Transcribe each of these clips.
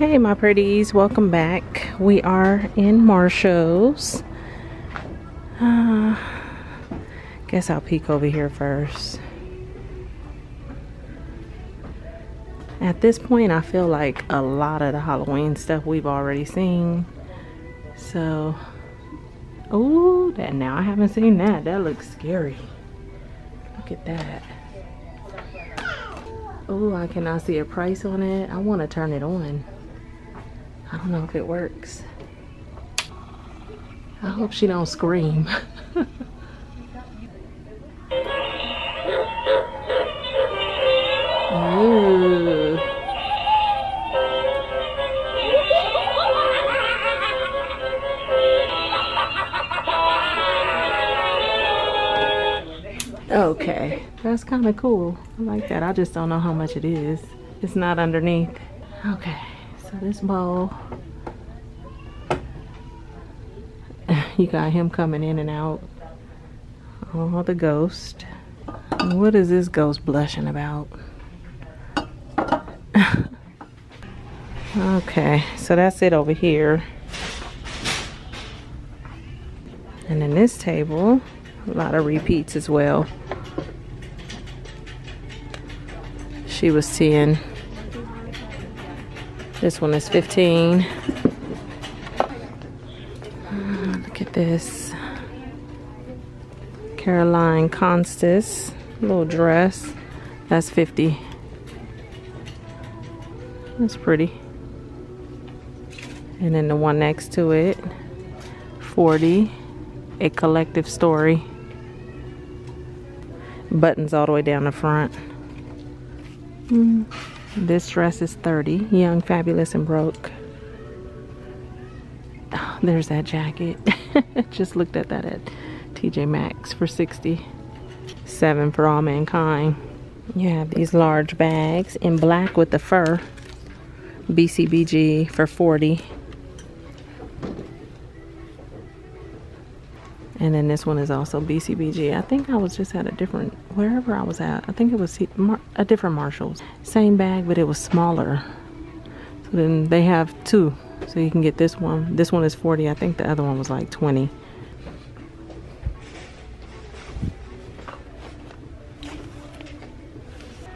Hey my pretties, welcome back. We are in Marshalls. Uh, guess I'll peek over here first. At this point, I feel like a lot of the Halloween stuff we've already seen. So, oh, that now I haven't seen that. That looks scary. Look at that. Oh, I cannot see a price on it. I want to turn it on. I don't know if it works. I hope she don't scream. Okay, that's kind of cool. I like that. I just don't know how much it is. It's not underneath. Okay, so this bowl. You got him coming in and out. Oh, the ghost. What is this ghost blushing about? okay, so that's it over here. And then this table, a lot of repeats as well. She was 10. This one is 15. Look at this. Caroline Constance, little dress. That's 50. That's pretty. And then the one next to it, 40. A collective story. Buttons all the way down the front. Mm. This dress is 30. Young, fabulous, and broke. Oh, there's that jacket. Just looked at that at TJ Maxx for 60. Seven for all mankind. You have these large bags in black with the fur. BCBG for 40. And then this one is also BCBG. I think I was just at a different, wherever I was at, I think it was a different Marshalls. Same bag, but it was smaller. So then they have two. So you can get this one. This one is 40. I think the other one was like 20.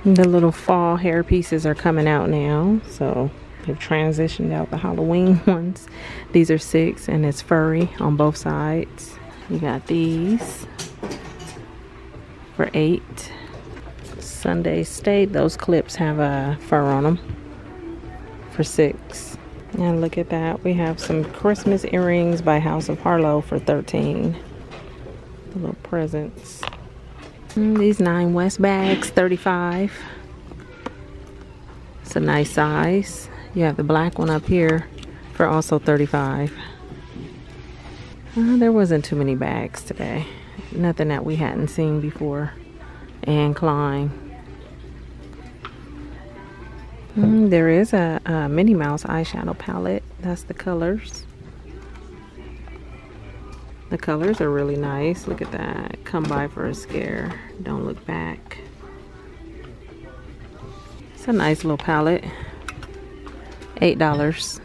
The little fall hair pieces are coming out now. So they've transitioned out the Halloween ones. These are six and it's furry on both sides. You got these for eight. Sunday State, those clips have a fur on them for six. And look at that. We have some Christmas earrings by House of Harlow for 13. The little presents. And mm, these Nine West bags, 35. It's a nice size. You have the black one up here for also 35. Uh, there wasn't too many bags today. Nothing that we hadn't seen before. Anne Klein. Mm, there is a, a Minnie Mouse eyeshadow palette. That's the colors. The colors are really nice. Look at that. Come by for a scare. Don't look back. It's a nice little palette. $8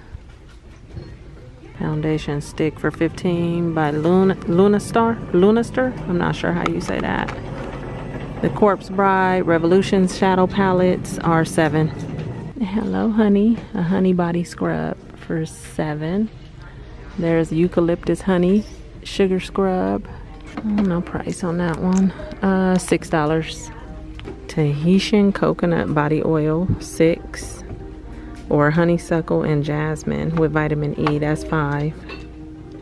foundation stick for 15 by Luna Lunastar Lunastar I'm not sure how you say that. The Corpse Bride Revolution shadow palettes are seven. Hello honey. A honey body scrub for seven. There's eucalyptus honey sugar scrub. No price on that one. Uh six dollars. Tahitian coconut body oil six or honeysuckle and jasmine with vitamin E. That's five.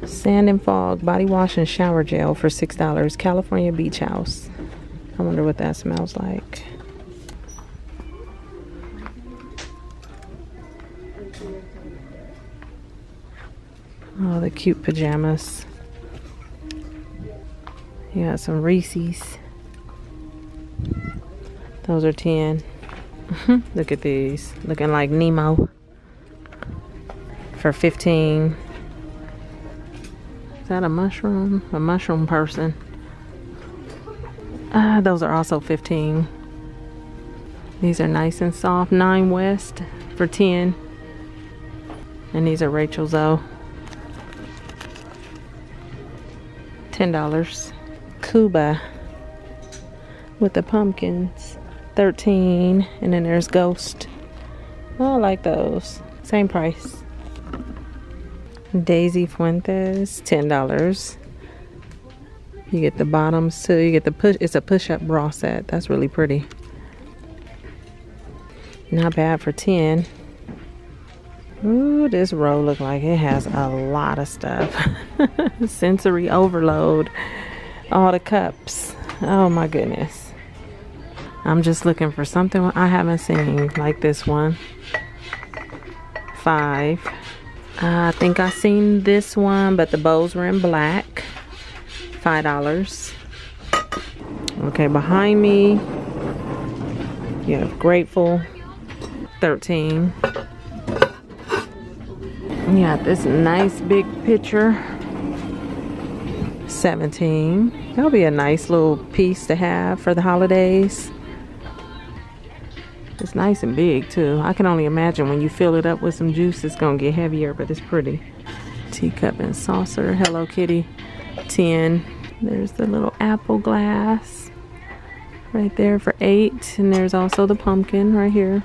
Sand and fog body wash and shower gel for six dollars. California Beach House. I wonder what that smells like. Oh, the cute pajamas. You got some Reese's. Those are 10. Look at these. Looking like Nemo. For 15. Is that a mushroom? A mushroom person. Uh, those are also 15. These are nice and soft. 9 West for 10. And these are Rachel's Zoe. $10. Cuba with the pumpkins. 13 and then there's Ghost. Oh, I like those. Same price. Daisy Fuentes, $10. You get the bottoms too. You get the push. It's a push-up bra set. That's really pretty. Not bad for 10. Ooh, this row look like it has a lot of stuff. Sensory overload. All the cups. Oh my goodness. I'm just looking for something I haven't seen like this one. Five. Uh, I think I seen this one, but the bows were in black. Five dollars. Okay, behind me, you have Grateful. 13. You got this nice big picture. 17. That'll be a nice little piece to have for the holidays. It's nice and big too. I can only imagine when you fill it up with some juice, it's gonna get heavier, but it's pretty. Teacup and saucer, Hello Kitty, 10. There's the little apple glass right there for eight. And there's also the pumpkin right here.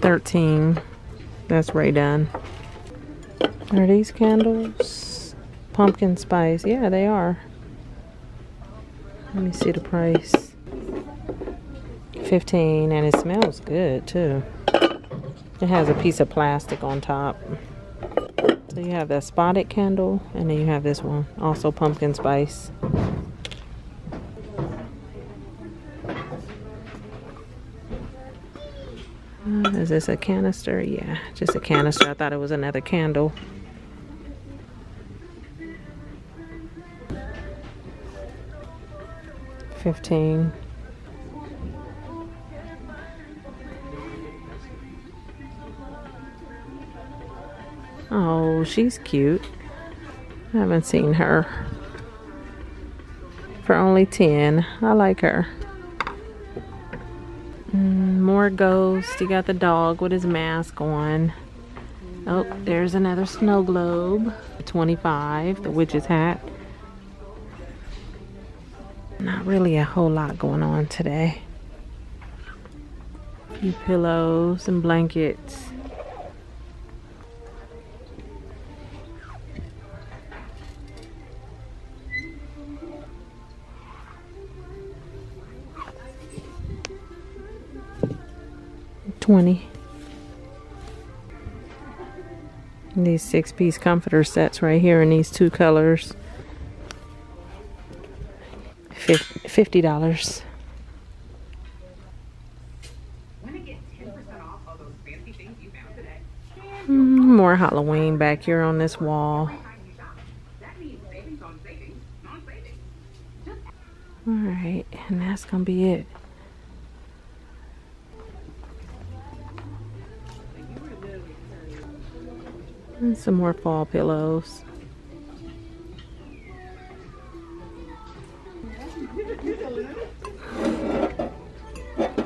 13. That's Rae Dunn. Are these candles? Pumpkin spice. Yeah, they are. Let me see the price. 15 and it smells good too. It has a piece of plastic on top. So you have that spotted candle and then you have this one. Also pumpkin spice. Uh, is this a canister? Yeah, just a canister. I thought it was another candle. Fifteen. Oh, she's cute. I haven't seen her. For only 10. I like her. Mm, more ghost. You got the dog with his mask on. Oh, there's another snow globe. 25. The witch's hat. Not really a whole lot going on today. A few pillows and blankets. Twenty. these six piece comforter sets right here in these two colors. Fifty dollars. Mm, more Halloween back here on this wall. Alright, and that's gonna be it. And some more fall pillows.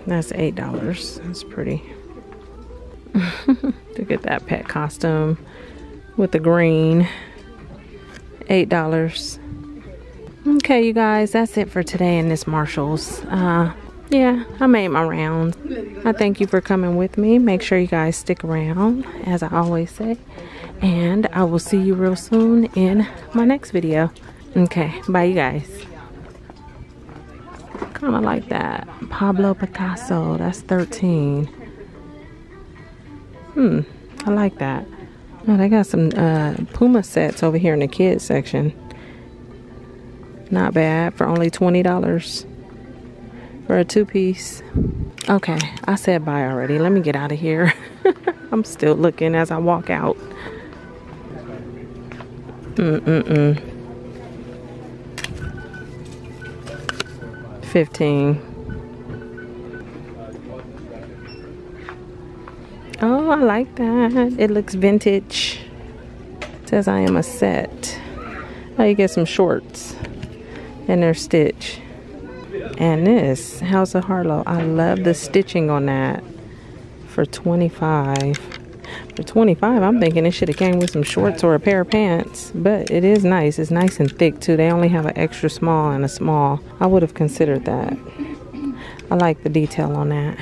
That's eight dollars. That's pretty. Look at that pet costume with the green. Eight dollars. Okay, you guys, that's it for today in this Marshalls. Uh, yeah, I made my rounds. I thank you for coming with me. Make sure you guys stick around, as I always say. And I will see you real soon in my next video. Okay, bye you guys. Kind of like that. Pablo Picasso, that's 13. Hmm, I like that. Oh, they got some uh, Puma sets over here in the kids section. Not bad for only $20 for a two piece. Okay, I said bye already. Let me get out of here. I'm still looking as I walk out. Mm-mm-mm. 15. Oh, I like that. It looks vintage. It says I am a set. Oh, you get some shorts. And they're stitch. And this, House of Harlow. I love the stitching on that for 25. For 25, I'm thinking it should have came with some shorts or a pair of pants. But it is nice. It's nice and thick too. They only have an extra small and a small. I would have considered that. I like the detail on that.